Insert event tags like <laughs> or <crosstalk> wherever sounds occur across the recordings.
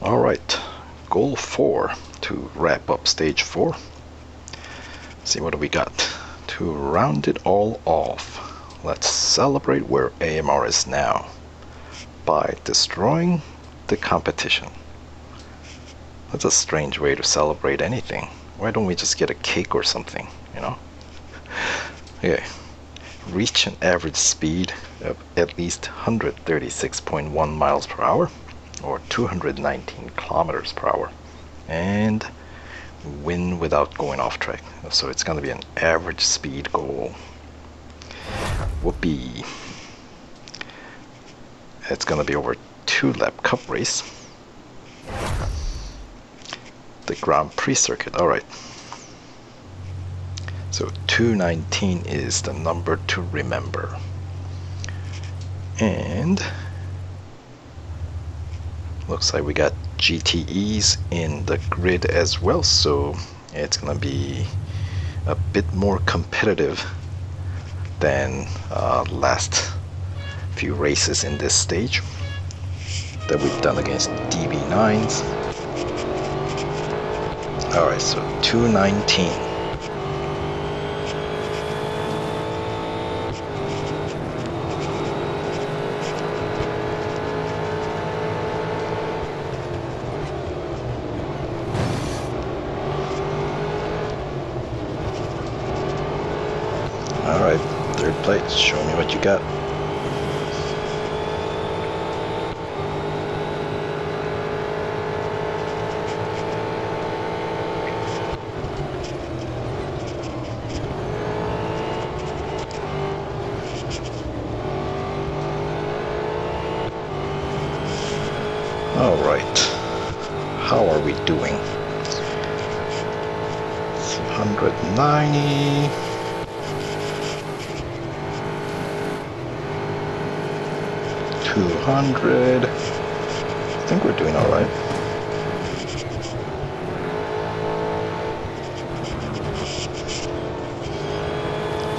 All right, goal four to wrap up stage four. See what we got to round it all off. Let's celebrate where AMR is now by destroying the competition. That's a strange way to celebrate anything. Why don't we just get a cake or something, you know? <laughs> Okay. Reach an average speed of at least 136.1 miles per hour or 219 kilometers per hour and win without going off track. So it's going to be an average speed goal. Whoopee. It's going to be over two lap cup race. The Grand Prix circuit. Alright. So 219 is the number to remember. And looks like we got GTEs in the grid as well, so it's gonna be a bit more competitive than uh, last few races in this stage that we've done against DB9s. Alright, so 219. Alright, third place. What you got. Alright, how are we doing? 190. 200. I think we're doing all right.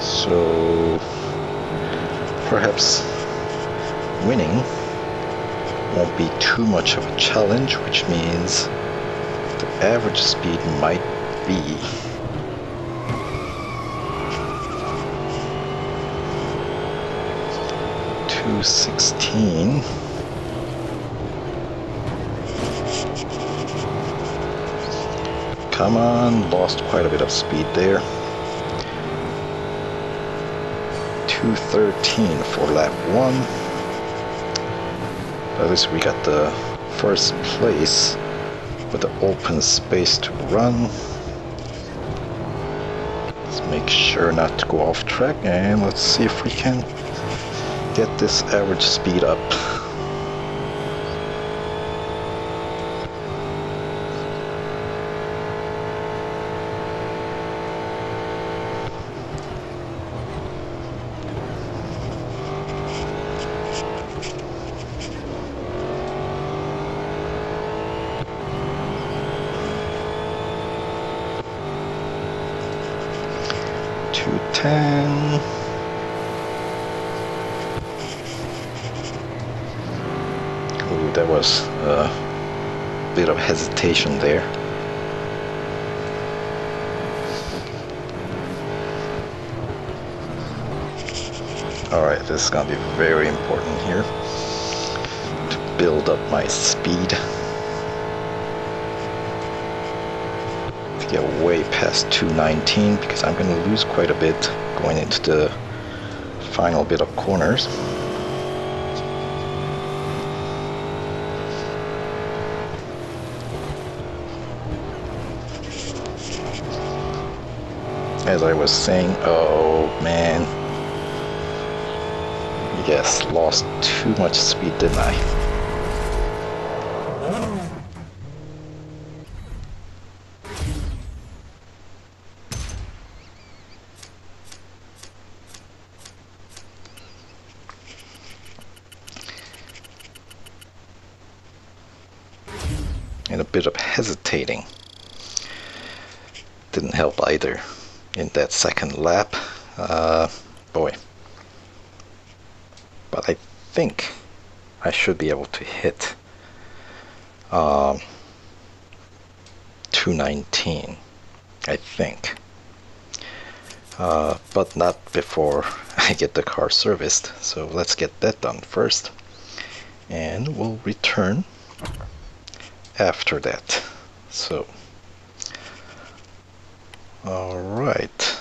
So perhaps winning won't be too much of a challenge, which means the average speed might be 216. Come on, lost quite a bit of speed there. 213 for lap 1. At least we got the first place with the open space to run. Let's make sure not to go off track and let's see if we can get this average speed up. Two ten. Ooh, there was uh, a bit of hesitation there. Alright, this is gonna be very important here to build up my speed. To get way past 219 because I'm gonna lose quite a bit going into the final bit of corners. As I was saying, oh man, yes, lost too much speed, didn't I? And a bit of hesitating didn't help either in that second lap. Uh, boy. But I think I should be able to hit um, 219, I think. Uh, but not before <laughs> I get the car serviced. So let's get that done first. And we'll return after that. So, all right.